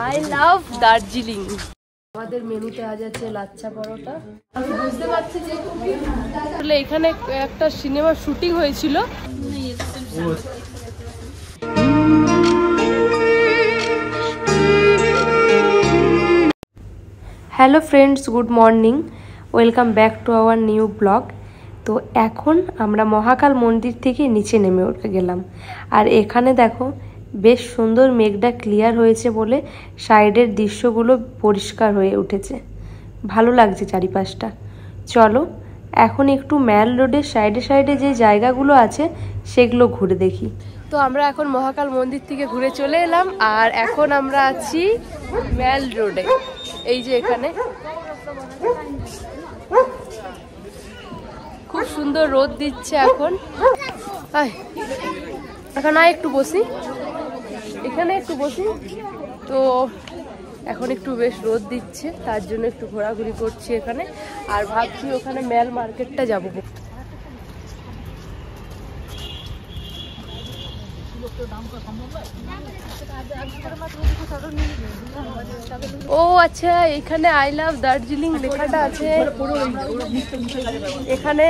I love Darjeeling আমাদের মেনুতে আজ আছে লাচ্ছা পরোটা। আমি বুঝতে পারছি যে আসলে এখানে একটা সিনেমা শুটিং হয়েছিল। Hello friends good morning welcome back to our new blog তো এখন আমরা মহাকাল মন্দির থেকে নিচে নেমে উঠে গেলাম। আর এখানে দেখো বেশ সুন্দর মেঘটা ক্লিয়ার হয়েছে বলে সাইডের দৃশ্যগুলো পরিষ্কার হয়ে উঠেছে। ভালো লাগছে চারিপাশটা। চলো, এখন একটু ম্যাল রোডের সাইডে সাইডে যে জায়গাগুলো আছে, সেগুলো ঘুরে দেখি। তো আমরা এখন মহাকাল মন্দির থেকে ঘুরে চলে এলাম, আর এখন আমরা আছি ম্যাল রোডে। এই যে এখানে। খুব সুন্দর রোদ দিচ্ছে এখন। এখন আয় একটু বসি। এখানে একটু বসি তো এখন একটু বেশ রোদ দিচ্ছে, তার জন্য একটু ঘোরাঘুরি করছি এখানে। আর ভাবছি ওখানে ম্যাল মার্কেটটা যাব। ও আচ্ছা এখানে আই লাভ দার্জিলিং লেখাটা আছে। এখানে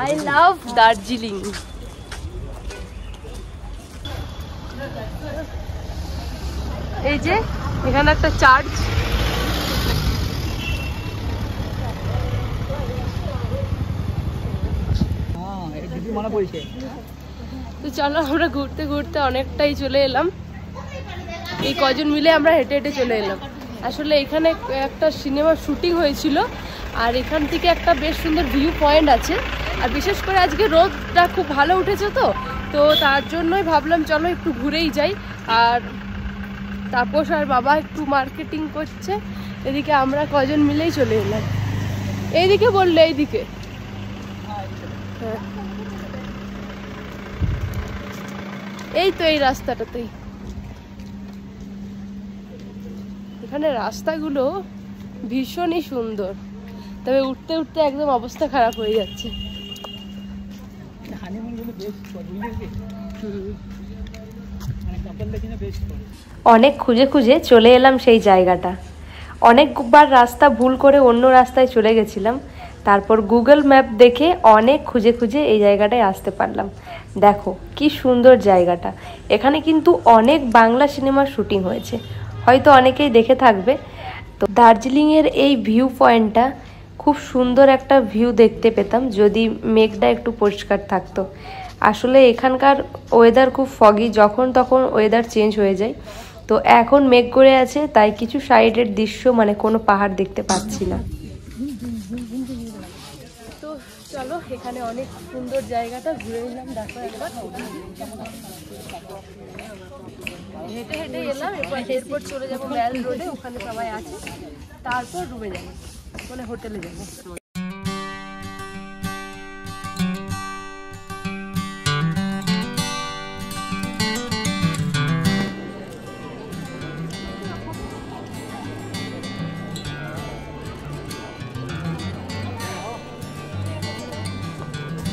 আই লাভ দার্জিলিং। এই যে এখানে একটা চার্চ তো চলো আমরা ঘুরতে ঘুরতে অনেকটাই চলে এলাম। এই কজন মিলে আমরা হেঁটে হেঁটে চলে এলাম। আসলে এখানে একটা সিনেমা শুটিং হয়েছিল, আর এখান থেকে একটা বেশ সুন্দর ভিউ পয়েন্ট আছে। আর বিশেষ করে আজকে রোদটা খুব ভালো উঠেছে তো তো তার জন্যই ভাবলাম চলো একটু ঘুরেই যাই। আর তাপস আর বাবা একটু মার্কেটিং করছে, এদিকে আমরা কজন মিলেই চলে এলাম। এইদিকে বললে এইদিকে। হ্যাঁ। এই তো এই রাস্তাটাতেই। এখানে রাস্তাগুলো ভীষণই সুন্দর। তবে উঠতে উঠতে একদম অবস্থা খারাপ হয়ে যাচ্ছে। অনেক খুঁজে খুঁজে চলে এলাম সেই জায়গাটা। অনেকবার রাস্তা ভুল করে অন্য রাস্তায় চলে গেছিলাম। তারপর গুগল ম্যাপ দেখে অনেক খুঁজে খুঁজে এই জায়গাটায় আসতে পারলাম। দেখো কি সুন্দর জায়গাটা। এখানে কিন্তু অনেক বাংলা সিনেমার শুটিং হয়েছে। হয়তো অনেকেই দেখে থাকবে। তো দার্জিলিংয়ের এই ভিউ পয়েন্টটা খুব সুন্দর একটা ভিউ দেখতে পেতাম, যদি মেঘটা একটু পরিষ্কার থাকতো। আসলে এখানকার ওয়েদার খুব ফগি যখন তখন ওয়েদার চেঞ্জ হয়ে যায়। তো এখন মেঘ করে আছে, তাই কিছু সাইডের দৃশ্য মানে কোনো পাহাড় দেখতে পাচ্ছি না। চলো, এখানে অনেক সুন্দর জায়গাটা ঘুরে নিলাম, দেখো একবার। হেঁটে হেঁটে এলাম এরপর এরপর চলে যাব ম্যাল রোডে ওখানে সবাই আছে। তারপর রুমে যাব মানে হোটেলে যাব।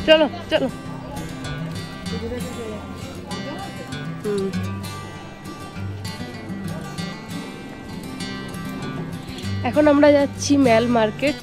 চলো চলো। এখন আমরা যাচ্ছি mall market.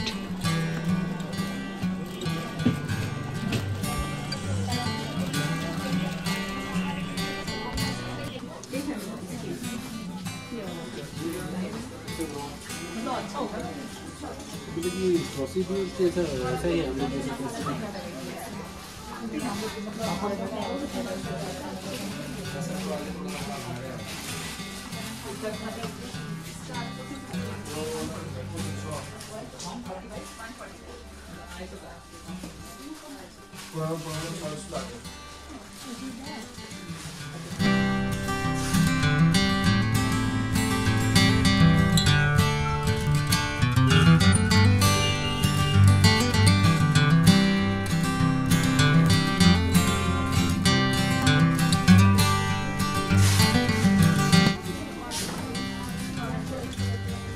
Well, well, I'll start. Thank you.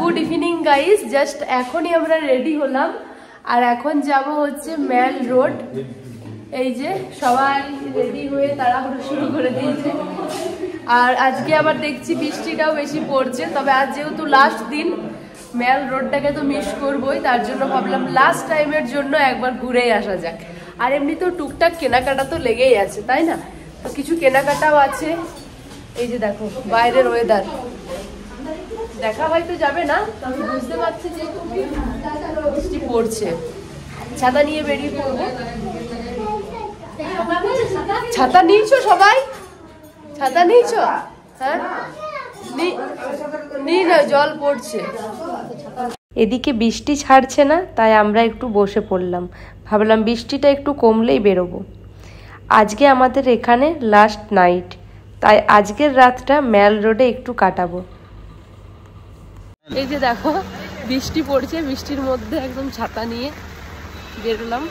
Good evening guys just এখনই আমরা রেডি হলাম। আর এখন যাব হচ্ছে ম্যাল রোড এই যে সবাই রেডি হয়ে তাড়াহুড়ো শুরু করে দিয়েছে। আর আজকে আবার দেখছি বৃষ্টিটাও বেশি পড়ছে। তবে আজ যেহেতু লাস্ট দিন ম্যাল রোডটাকে তো মিস করবোই। তার জন্য ভাবলাম লাস্ট টাইমের জন্য একবার ঘুরেই আসা যাক। আর এমনি তো টুকটাক কেনাকাটা তো লেগেই আছে, তাই না? তো কিছু কেনাকাটাও আছে। এই যে দেখো, বাইরের ওয়েদার দেখা হয়তো যাবে না, তবে বুঝতে পারছি যে বৃষ্টি পড়ছে। ছাতা নিয়ে বেরিয়ে পড়ব। ছাতা নিয়েছো সবাই? ছাতা নিয়েছো? হ্যাঁ? জল পড়ছে। এদিকে বৃষ্টি ছাড়ছে না, তাই আমরা একটু বসে পড়লাম। ভাবলাম বৃষ্টিটা একটু কমলেই বেরোবো। আজকে আমাদের এখানে লাস্ট নাইট তাই আজকের রাতটা ম্যাল রোডে একটু কাটাবো। এই যে দেখো বৃষ্টি পড়ছে বৃষ্টির মধ্যে একদম ছাতা নিয়ে বেরোলাম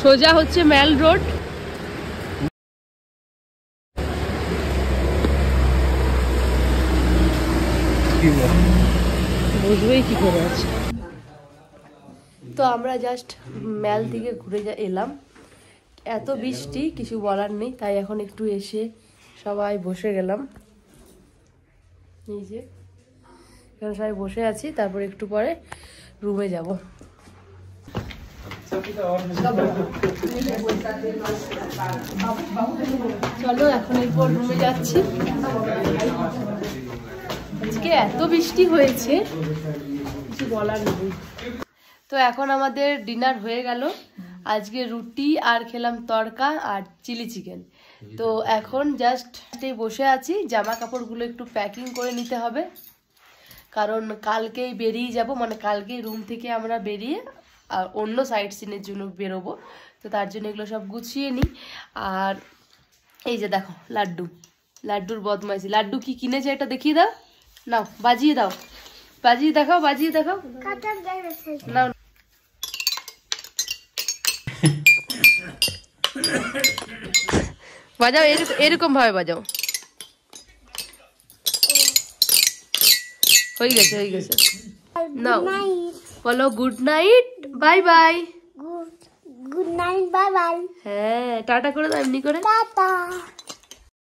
সোজা হচ্ছে ম্যাল রোড। বুঝবেই কি করে আছে। তো আমরা জাস্ট ম্যাল থেকে ঘুরে যা এলাম। এত বৃষ্টি, কিছু বলার নেই, তাই এখন একটু এসে সবাই বসে গেলাম। নিজে এখানে সবাই বসে আছি, তারপর একটু পরে রুমে যাব। চলো, এখন এরপর রুমে যাচ্ছি। আজকে এত বৃষ্টি হয়েছে, কিছু বলার নেই। তো এখন আমাদের ডিনার হয়ে গেল। আজকে রুটি আর খেলাম তড়কা আর চিলি চিকেন। তো এখন জাস্ট বসে আছি জামা কাপড়গুলো একটু প্যাকিং করে নিতে হবে। কারণ কালকেই বেরিয়ে যাব মানে কালকেই রুম থেকে আমরা বেরিয়ে আর অন্য সাইড সিনের জন্য বেরোবো। তো তার জন্য এগুলো সব গুছিয়ে নিই। আর এই যে দেখো লাড্ডু। লাড্ডুর বদমাইশি। লাড্ডু কি কিনেছে এটা দেখিয়ে দাও। নাও বাজিয়ে দাও। বাজিয়ে দেখাও বাজিয়ে দেখাও। নাও বাজাও এরকম ভাবে বাজাও। হয়ে গেছে হয়ে গেছে। নাও বলো good night bye bye good night bye bye হ্যাঁ টাটা করে দাও এমনি করে। Tata.